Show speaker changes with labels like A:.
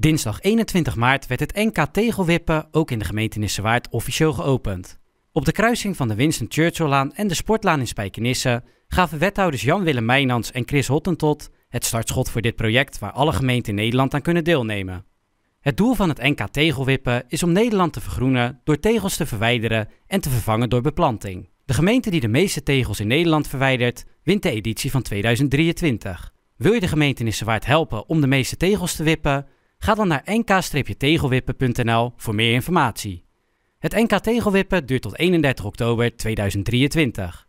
A: Dinsdag 21 maart werd het NK Tegelwippen ook in de gemeente Nissewaard officieel geopend. Op de kruising van de Winston Churchilllaan en de Sportlaan in Spijkenisse gaven wethouders Jan-Willem Meijnans en Chris Hottentot het startschot voor dit project waar alle gemeenten in Nederland aan kunnen deelnemen. Het doel van het NK Tegelwippen is om Nederland te vergroenen door tegels te verwijderen en te vervangen door beplanting. De gemeente die de meeste tegels in Nederland verwijdert, wint de editie van 2023. Wil je de gemeente Nissewaard helpen om de meeste tegels te wippen? Ga dan naar nk-tegelwippen.nl voor meer informatie. Het NK Tegelwippen duurt tot 31 oktober 2023.